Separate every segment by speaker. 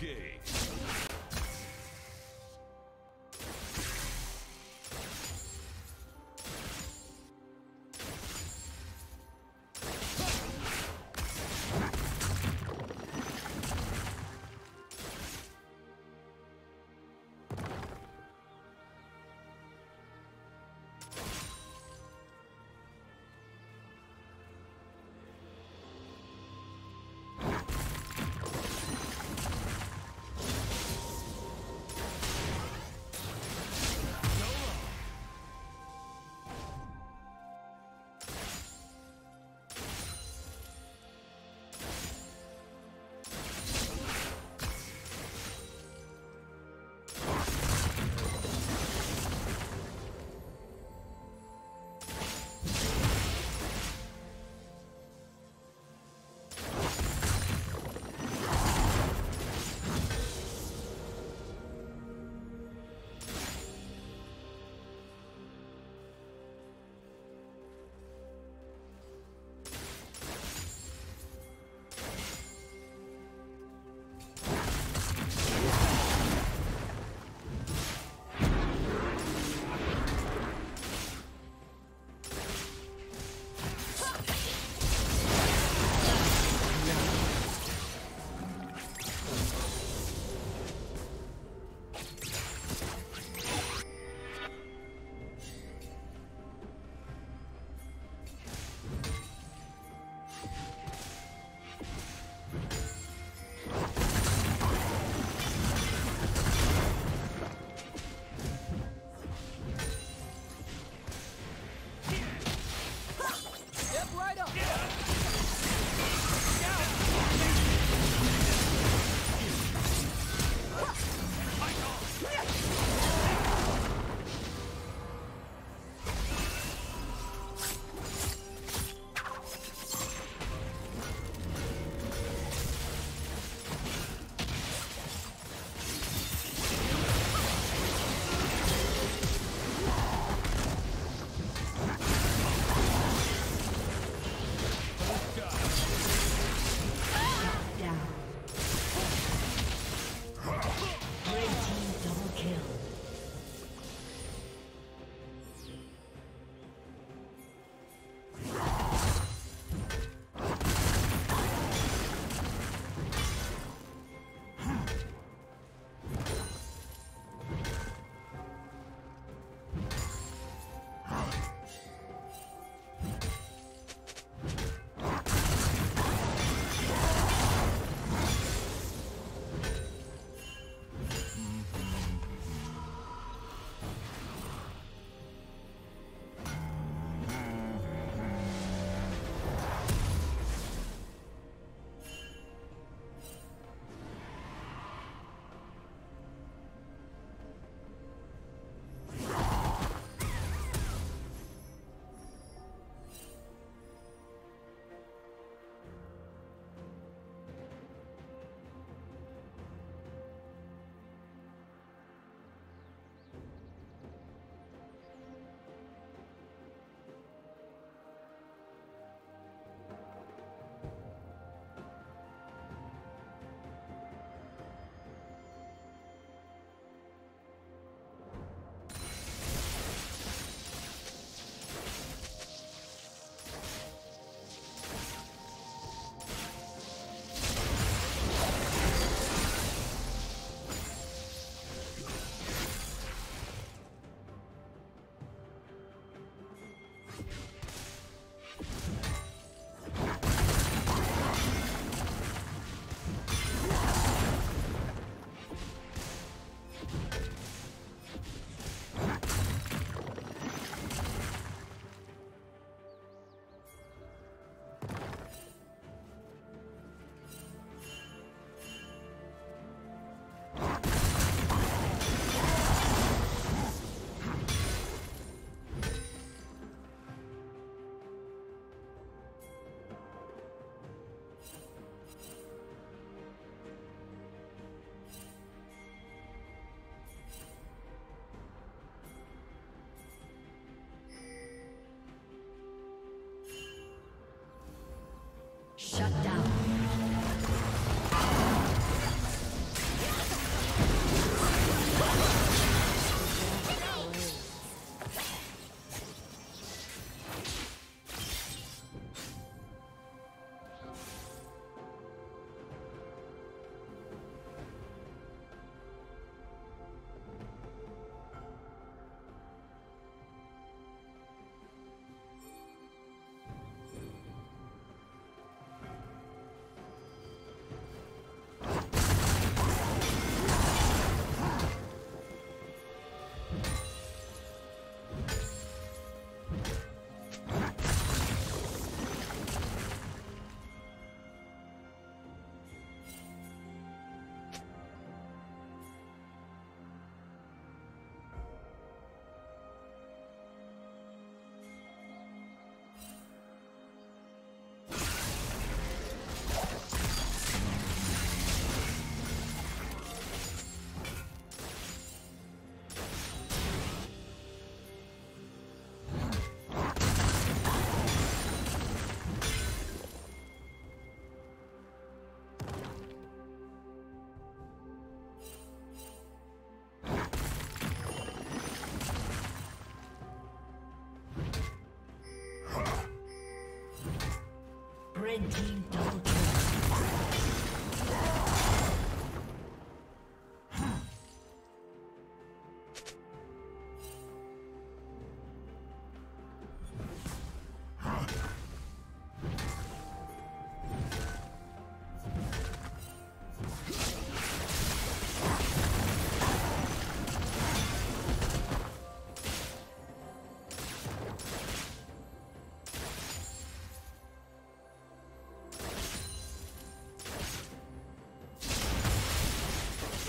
Speaker 1: Engage.
Speaker 2: Shut down.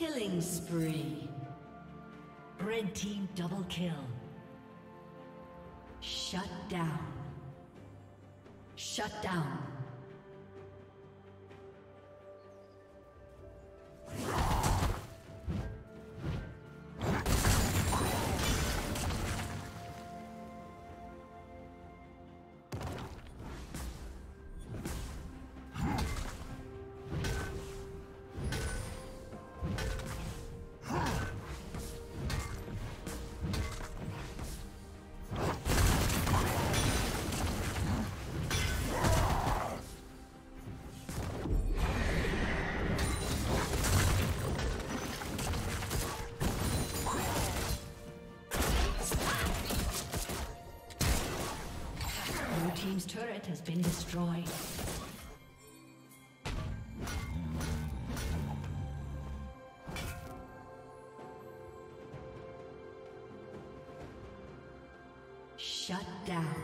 Speaker 1: Killing spree. Red team double kill. Shut down. Shut down. Turret has been destroyed. Shut down.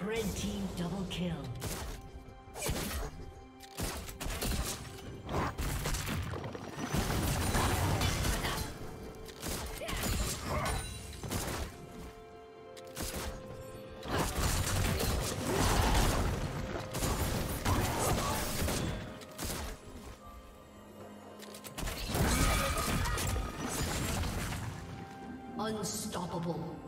Speaker 1: Red team double kill. Unstoppable.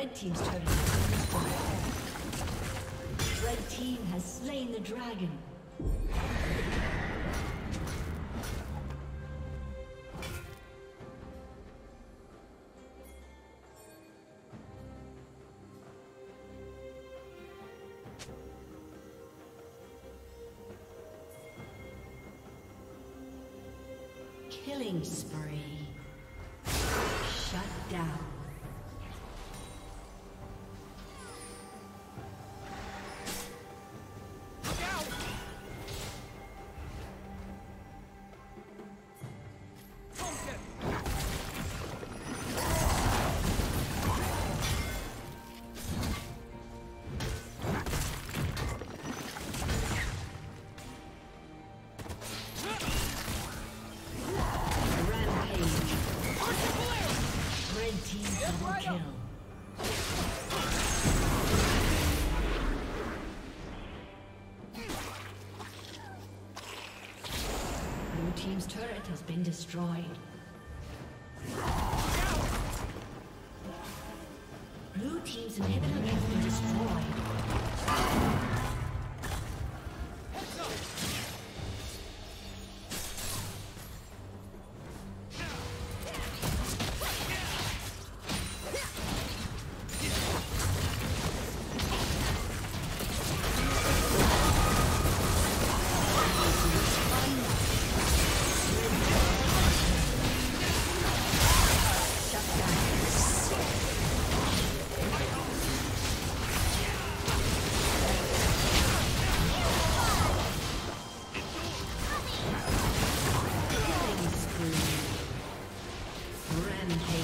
Speaker 1: Red Team's turret. Red Team has slain the dragon. Been destroyed. Blue Team's inhibitor A